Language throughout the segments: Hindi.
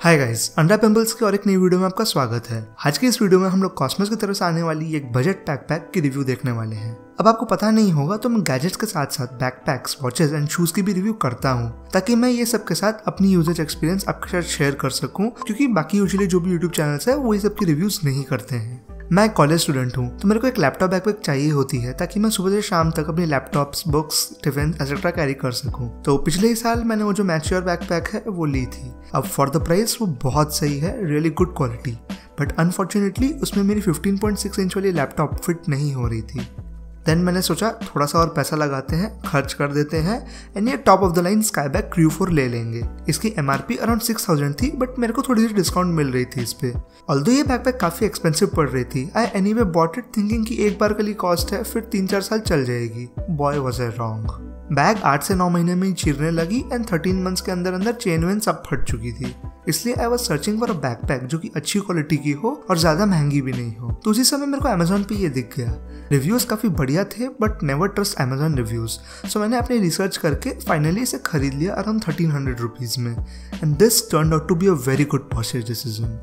हाय गाइस अंडा पिंपल्स की और एक नई वीडियो में आपका स्वागत है। आज की इस वीडियो में हम लोग कॉस्मस की तरफ़ से आने वाली एक बजट बैकपैक की रिव्यू देखने वाले हैं। अब आपको पता नहीं होगा तो मैं गैजेट्स के साथ साथ बैकपैक्स वॉचेस एंड शूज़ की भी रिव्यू करता हूँ, ताकि मैं ये सब के साथ अपनी यूजेज एक्सपीरियंस आपके साथ शेयर कर सकूँ, क्योंकि बाकी यूजली जो भी यूट्यूब चैनल्स है, वो ये सब की रिव्यूज़ नहीं करते हैं। मैं कॉलेज स्टूडेंट हूँ तो मेरे को एक लैपटॉप बैकपैक चाहिए होती है ताकि मैं सुबह से शाम तक अपने laptops books tiffin etcetera carry कर सकूँ। तो पिछले ही साल मैंने वो जो मैच्योर बैकपैक है, वो ली थी। अब फॉर द प्राइस वो बहुत सही है really good quality but unfortunately उसमें मेरी 15.6 इंच वाली लैपटॉप फिट नहीं हो रही थी। देन मैंने सोचा थोड़ा सा और पैसा लगाते हैं, खर्च कर देते हैं एंड ये top of the line Skybags crew four ले लेंगे। इसकी M R P around six thousand थी बट मेरे को थोड़ी सी डिस्काउंट मिल रही थी इस पे। ऑल्दो ये बैकपैक काफ़ी एक्सपेंसिव पड़ रही थी I anyway bought it thinking की एक बार के लिए कॉस्ट है, फिर तीन चार साल चल जाएगी। Boy was a wrong bag आठ से नौ महीने में ही चीरने लगी एंड थर्टीन मंथ्स के अंदर अंदर चेन वेन सब फट चुकी थी। इसलिए I was searching for a backpack जो कि अच्छी क्वालिटी की हो और ज़्यादा महँगी भी नहीं हो। तो उसी समय मेरे को अमेजोन पे ये दिख गया। रिव्यूज़ काफ़ी बढ़िया थे but never trust Amazon reviews so मैंने अपनी रिसर्च करके फाइनली इसे खरीद लिया अराउंड थर्टीन हंड्रेड रुपीज़ में. And this turn out to be a very good purchase decision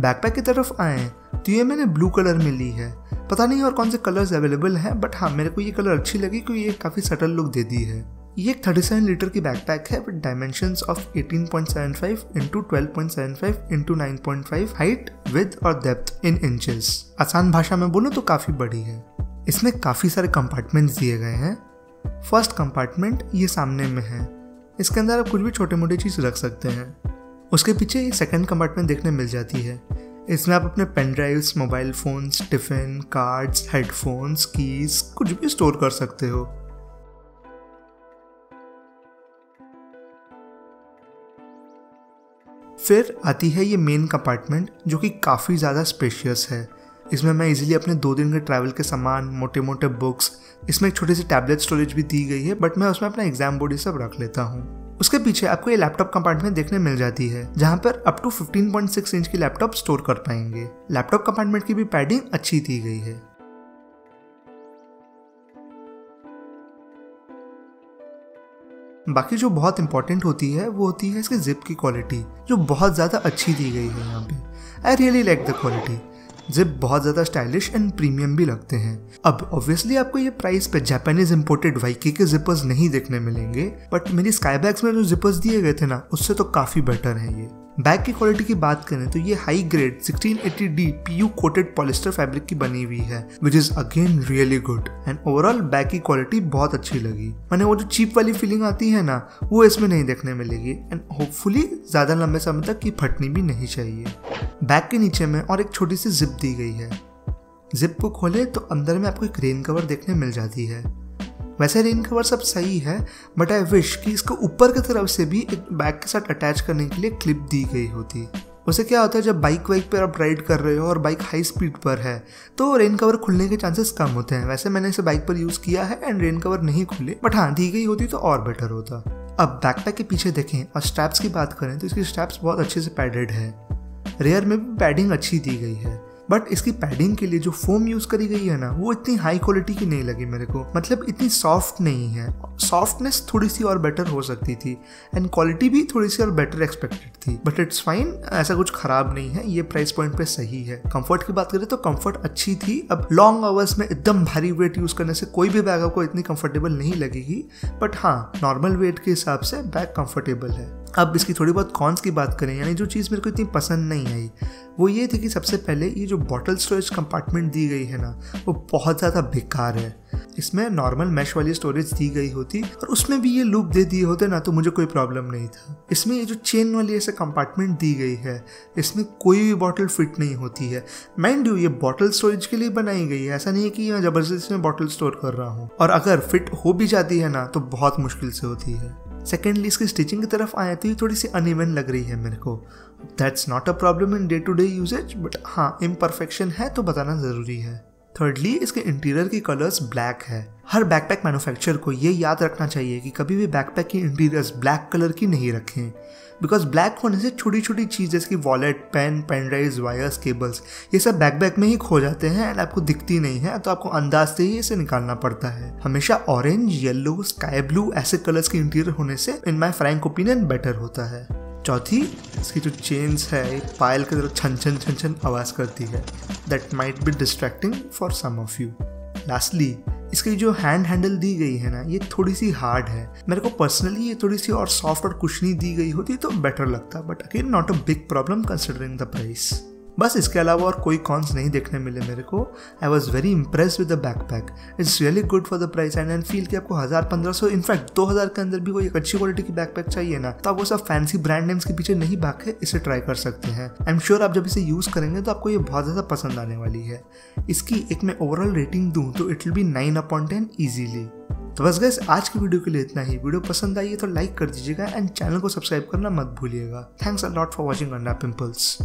backpack की तरफ़ आए तो ये मैंने ब्लू कलर में ली है. पता नहीं और कौन से कलर्स अवेलेबल हैं बट हाँ मेरे को ये कलर अच्छी लगी क्योंकि ये काफ़ी सटल लुक दे दी है. ये एक 37 लीटर की बैकपैक है with dimensions of 18.75 into 12.75 into 9.5 height with और डेप्थ इन इंचेस आसान भाषा में बोलूँ तो काफ़ी बड़ी है. इसमें काफ़ी सारे कंपार्टमेंट्स दिए गए हैं। फ़र्स्ट कंपार्टमेंट ये सामने में है। इसके अंदर आप कुछ भी छोटे मोटे चीज़ रख सकते हैं। उसके पीछे ये सेकंड कंपार्टमेंट देखने मिल जाती है। इसमें आप अपने pen drives mobile phones tiffin cards headphones keys कुछ भी स्टोर कर सकते हो। फिर आती है ये मेन कंपार्टमेंट जो कि काफ़ी ज़्यादा स्पेशियस है। इसमें मैं इजीली अपने दो दिन के ट्रैवल के सामान मोटे मोटे बुक्स इसमें एक छोटी सी टैबलेट स्टोरेज भी दी गई है बट मैं उसमें अपना एग्ज़ाम बोर्ड ये सब रख लेता हूँ। उसके पीछे आपको ये लैपटॉप कंपार्टमेंट देखने मिल जाती है, जहाँ पर अप टू 15.6 इंच की लैपटॉप स्टोर कर पाएँगे। लैपटॉप कंपार्टमेंट की भी पैडिंग अच्छी दी गई है। बाकी जो बहुत इंपॉर्टेंट होती है, वो होती है इसके जिप की क्वालिटी जो बहुत ज़्यादा अच्छी दी गई है यहाँ पे। I really like the quality zip बहुत ज़्यादा स्टाइलिश एंड प्रीमियम भी लगते हैं। अब ऑब्वियसली आपको ये प्राइस पे जापानीज इम्पोर्टेड वाइकी के जिपर्स नहीं देखने मिलेंगे बट मेरी स्काई बैग्स में जो जिपर्स दिए गए थे ना, उससे तो काफ़ी बेटर है ये। बैग की क्वालिटी की बात करें तो ये high grade 1680D PU coated polyester fabric की बनी हुई है which is again really good and overall bag की क्वालिटी बहुत अच्छी लगी। मैंने वो जो चीप वाली फीलिंग आती है ना, वो इसमें नहीं देखने मिलेगी। एंड होपफुली ज़्यादा लंबे समय तक की फटनी भी नहीं चाहिए। बैग के नीचे में और एक छोटी सी जिप दी गई है। जिप को खोले तो अंदर में आपको एक रेन कवर देखने मिल जाती है। वैसे रेन कवर सब सही है बट आई विश कि इसको ऊपर की तरफ़ से भी एक बैग के साथ अटैच करने के लिए क्लिप दी गई होती। उसे क्या होता है, जब बाइक वाइक पर आप राइड कर रहे हो और बाइक हाई स्पीड पर है तो रेन कवर खुलने के चांसेस कम होते हैं। वैसे मैंने इसे बाइक पर यूज़ किया है एंड रेन कवर नहीं खुले बट हाँ दी गई होती तो और बेटर होता। अब बैकपैक के पीछे देखें और स्ट्रैप्स की बात करें तो इसकी स्ट्रैप्स बहुत अच्छे से पैडेड है। रेयर में भी पैडिंग अच्छी दी गई है। बट इसकी पैडिंग के लिए जो फोम यूज़ करी गई है ना, वो इतनी हाई क्वालिटी की नहीं लगी मेरे को। मतलब इतनी सॉफ्ट नहीं है। सॉफ्टनेस थोड़ी सी और बेटर हो सकती थी। एंड क्वालिटी भी थोड़ी सी और बेटर एक्सपेक्टेड थी। बट इट्स फाइन ऐसा कुछ खराब नहीं है। ये प्राइस पॉइंट पे सही है। कंफर्ट की बात करें तो कंफर्ट अच्छी थी। अब लॉन्ग आवर्स में एकदम भारी वेट यूज़ करने से कोई भी बैग आपको इतनी कंफर्टेबल नहीं लगेगी। बट हाँ नॉर्मल वेट के हिसाब से बैग कंफर्टेबल है। अब इसकी थोड़ी बहुत कॉन्स की बात करें, यानी जो चीज़ मेरे को इतनी पसंद नहीं आई, वो ये थी कि सबसे पहले ये जो बॉटल स्टोरेज कंपार्टमेंट दी गई है ना, वो बहुत ज़्यादा बेकार है। इसमें नॉर्मल मैश वाली स्टोरेज दी गई होती और उसमें भी ये लूप दे दिए होते ना तो मुझे कोई प्रॉब्लम नहीं था। इसमें ये जो चेन वाली ऐसे कंपार्टमेंट दी गई है, इसमें कोई भी बॉटल फिट नहीं होती है। माइंड यू ये बॉटल स्टोरेज के लिए बनाई गई है, ऐसा नहीं है कि मैं ज़बरदस्ती में बॉटल स्टोर कर रहा हूँ। और अगर फिट हो भी जाती है ना तो बहुत मुश्किल से होती है। सेकेंडली इसकी स्टिचिंग की तरफ़ आए तो ये थोड़ी सी अनइवन लग रही है मेरे को। That's not a problem in day to day usages but हाँ इम्परफेक्शन है तो बताना ज़रूरी है। थर्डली इसके इंटीरियर की कलर्स ब्लैक है। हर बैकपैक मैन्युफैक्चरर को ये याद रखना चाहिए कि कभी भी बैकपैक की इंटीरियर्स ब्लैक कलर की नहीं रखें। बिकॉज़ ब्लैक होने से छोटी छोटी चीज़ जैसे कि wallet pen pen drive wires ये सब बैक बैक में ही खो जाते हैं एंड आपको दिखती नहीं है तो आपको अंदाज से ही इसे निकालना पड़ता है। हमेशा ऑरेंज येलो स्काई ब्लू ऐसे कलर्स के इंटीरियर होने से in my frank opinion better होता है। चौथी, इसकी जो चेन्स है पायल की तरह छन छन छन छन आवाज़ करती है। That might be distracting for some of you lastly इसकी जो हैंड हैंडल दी गई है ना, ये थोड़ी सी हार्ड है। मेरे को पर्सनली ये थोड़ी सी और सॉफ्ट और कुशनी दी गई होती तो बेटर लगता। But again not a big problem considering the price बस इसके अलावा और कोई कॉन्स नहीं देखने मिले मेरे को। I was very impress with the backpack it's really good for the price and and feel कि आपको हज़ार पंद्रह सौ इनफैक्ट दो हज़ार के अंदर भी कोई एक अच्छी क्वालिटी की बैक पैक चाहिए ना तो आप वो सब फैंसी ब्रांड नेम्स के पीछे नहीं भाग के इसे ट्राई कर सकते हैं। आई एम श्योर आप जब इसे यूज़ करेंगे तो आपको ये बहुत ज़्यादा पसंद आने वाली है। इसकी एक मैं ओवरऑल रेटिंग दूँ तो it will be nine upon ten easily तो बस गैस आज की वीडियो के लिए इतना ही। वीडियो पसंद आई है तो लाइक कर दीजिएगा एंड चैनल को सब्सक्राइब करना मत भूलिएगा। Thanks a lot for watching अंडा पिंपल्स